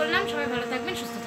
করলাম সবাই ভালো থাকবেন সুস্থ